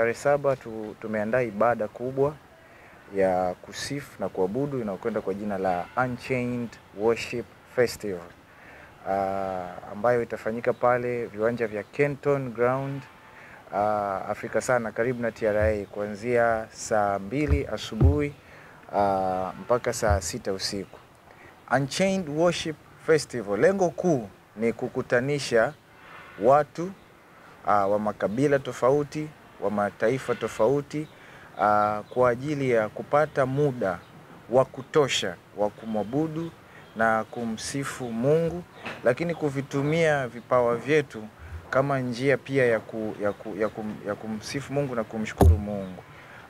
tarehe saba tu, tumeandaa ibada kubwa ya kusifu na kuabudu inayokwenda kwa jina la Unchained Worship Festival uh, ambayo itafanyika pale viwanja vya Kenton Ground uh, Afrika sana karibu na TRA kuanzia saa mbili asubuhi uh, mpaka saa sita usiku. Unchained Worship Festival, lengo kuu ni kukutanisha watu uh, wa makabila tofauti, wa mataifa tofauti uh, kwa ajili ya kupata muda wa kutosha wa kumwabudu na kumsifu Mungu, lakini kuvitumia vipawa vyetu kama njia pia ya, ku, ya, ku, ya, kum, ya kumsifu Mungu na kumshukuru Mungu.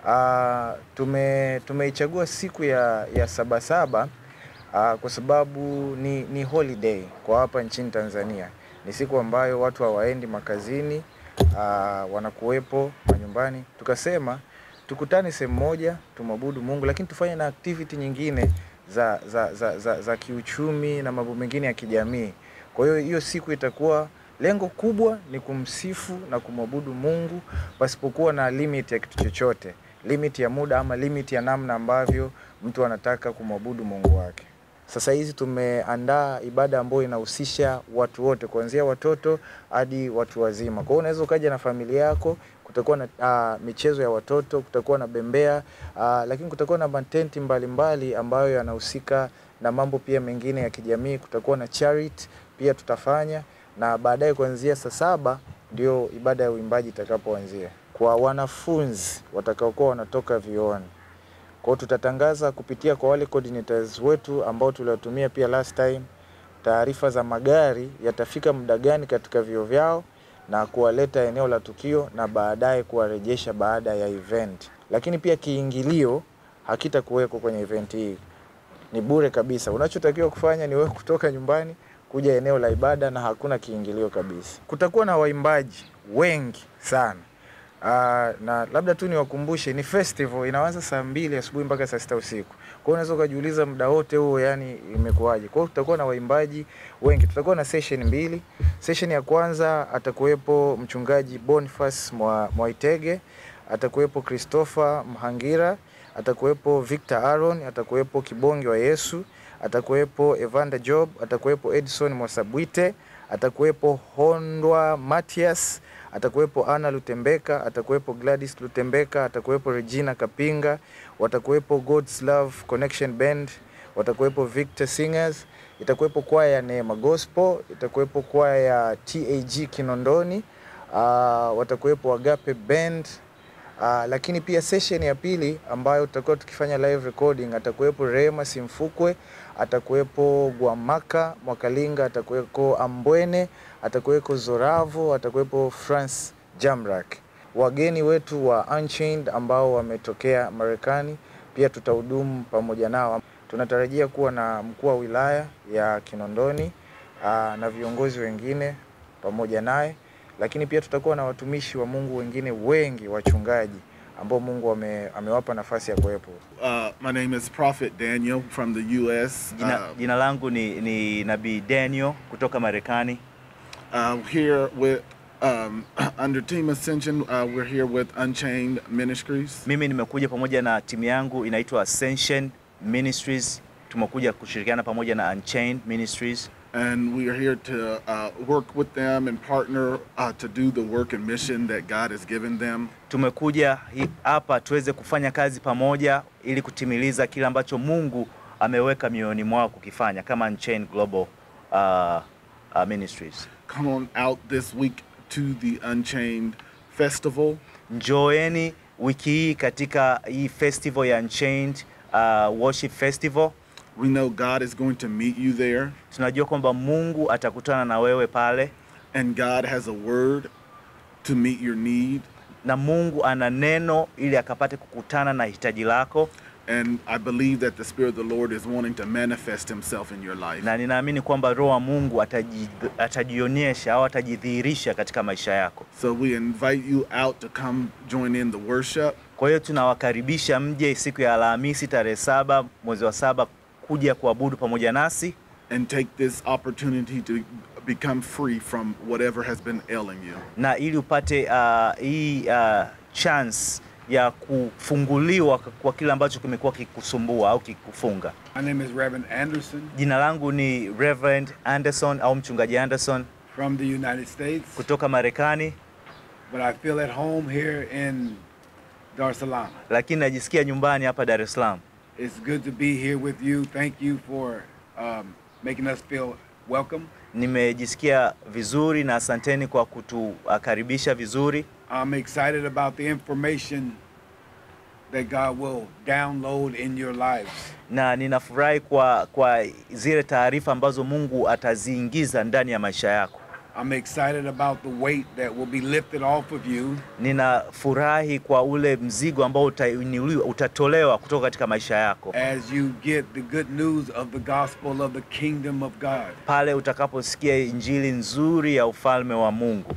Uh, tume tumeichagua siku ya, ya Sabasaba uh, kwa sababu ni, ni holiday kwa hapa nchini Tanzania. Ni siku ambayo watu hawaendi makazini uh, wanakuwepo manyumbani. Tukasema tukutane sehemu moja tumwabudu Mungu, lakini tufanye na activity nyingine za, za, za, za, za kiuchumi na mambo mengine ya kijamii. Kwa hiyo hiyo siku itakuwa lengo kubwa ni kumsifu na kumwabudu Mungu pasipokuwa na limit ya kitu chochote, limit ya muda ama limit ya namna ambavyo mtu anataka kumwabudu Mungu wake. Sasa hizi tumeandaa ibada ambayo inahusisha watu wote kuanzia watoto hadi watu wazima. Kwa hiyo unaweza ukaja na familia yako, kutakuwa na uh, michezo ya watoto, kutakuwa na bembea uh, lakini kutakuwa na matenti mbalimbali ambayo yanahusika na mambo pia mengine ya kijamii. Kutakuwa na charity pia tutafanya, na baadaye kuanzia saa saba ndio ibada ya uimbaji itakapoanzia kwa wanafunzi watakaokuwa wanatoka vioni. Kwa tutatangaza kupitia kwa wale coordinators wetu ambao tuliwatumia pia last time, taarifa za magari yatafika muda gani katika vio vyao na kuwaleta eneo la tukio na baadaye kuwarejesha baada ya event. Lakini pia kiingilio hakitakuwekwa kwenye event hii, ni bure kabisa. Unachotakiwa kufanya ni wewe kutoka nyumbani kuja eneo la ibada na hakuna kiingilio kabisa. Kutakuwa na waimbaji wengi sana. Uh, na labda tu niwakumbushe ni festival inaanza saa mbili asubuhi mpaka saa sita usiku. Kwa hiyo unaweza ukajiuliza muda wote huo yani imekuwaje? Kwa hiyo tutakuwa na waimbaji wengi. Tutakuwa na session mbili. Session ya kwanza atakuwepo mchungaji Boniface Mwa, Mwaitege, atakuwepo Christopher Mhangira, atakuwepo Victor Aaron, atakuwepo Kibonge wa Yesu, atakuwepo Evander Job, atakuwepo Edson Mwasabwite, atakuwepo Hondwa Matias, atakuwepo Ana Lutembeka, atakuwepo Gladys Lutembeka, atakuwepo Regina Kapinga, watakuwepo God's Love Connection Band, watakuwepo Victor Singers, itakuwepo kwaya ya Neema Gospel, itakuwepo kwaya ya TAG Kinondoni, uh, watakuwepo Agape Band, Uh, lakini pia session ya pili ambayo tutakuwa tukifanya live recording atakuwepo Rema Simfukwe, atakuwepo Gwamaka Mwakalinga, atakuwepo Ambwene, atakuwepo Zoravo, atakuwepo France Jamrak. Wageni wetu wa Unchained ambao wametokea Marekani pia tutahudumu pamoja nao. Tunatarajia kuwa na mkuu wa wilaya ya Kinondoni uh, na viongozi wengine pamoja naye lakini pia tutakuwa na watumishi wa Mungu wengine wengi, wachungaji ambao Mungu ame, amewapa nafasi ya kuwepo. Uh, my name is Prophet Daniel from the U.S. Jina, Uh, jina langu ni, ni Nabii Daniel kutoka Marekani. uh, here with um, under Team Ascension, uh, we're here with Unchained Ministries. Mimi nimekuja pamoja na timu yangu inaitwa Ascension Ministries. Tumekuja kushirikiana pamoja na Unchained Ministries And we are here to uh, work with them and partner uh, to do the work and mission that God has given them. tumekuja hapa tuweze kufanya kazi pamoja ili kutimiliza kile ambacho Mungu ameweka mioyoni mwao kukifanya kama Unchained Global uh, uh, Ministries. Come on out this week to the Unchained Festival. Njoeni wiki hii katika hii festival ya Unchained uh, Worship Festival. We know God is going to meet you there, Tunajua kwamba Mungu atakutana na wewe pale and God has a word to meet your need. na Mungu ana neno ili akapate kukutana na hitaji lako, And I believe that the Spirit of the Lord is wanting to manifest Himself in your life. na ninaamini kwamba Roho wa Mungu atajionyesha au atajidhihirisha katika maisha yako. So we invite you out to come join in the worship. Kwa hiyo tunawakaribisha mje siku ya Alhamisi tarehe saba mwezi wa saba kuja kuabudu pamoja nasi and take this opportunity to become free from whatever has been ailing you. na ili upate uh, hii uh, chance ya kufunguliwa kwa kile ambacho kimekuwa kikusumbua au kikufunga. My name is Reverend Anderson Jina langu ni Reverend Anderson au mchungaji Anderson from the United States, kutoka Marekani, but I feel at home here in Dar es Salaam. lakini najisikia nyumbani hapa Dar es Salaam. It's good to be here with you. Thank you for um, making us feel welcome. Nimejisikia vizuri na asanteni kwa kutukaribisha vizuri. I'm excited about the information that God will download in your lives. na ninafurahi kwa, kwa zile taarifa ambazo Mungu ataziingiza ndani ya maisha yako. I'm excited about the weight that will be lifted off of you Ninafurahi kwa ule mzigo ambao utatolewa kutoka katika maisha yako as you get the good news of the gospel of the kingdom of God. pale utakaposikia injili nzuri ya ufalme wa Mungu.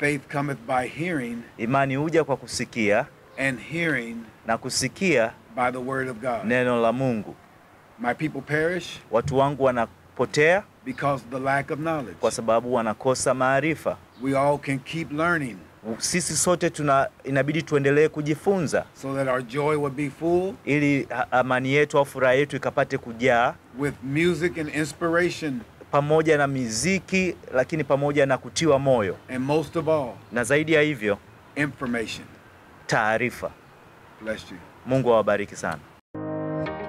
Faith cometh by hearing, Imani huja kwa kusikia and hearing na kusikia by the word of God. neno la Mungu. My people perish Watu wangu wanapotea because of the lack of knowledge. kwa sababu wanakosa maarifa. We all can keep learning Sisi sote tuna inabidi tuendelee kujifunza so that our joy will be full ili amani yetu au furaha yetu ikapate kujaa with music and inspiration, pamoja na miziki, lakini pamoja na kutiwa moyo, and most of all, na zaidi ya hivyo information. taarifa. Mungu awabariki sana.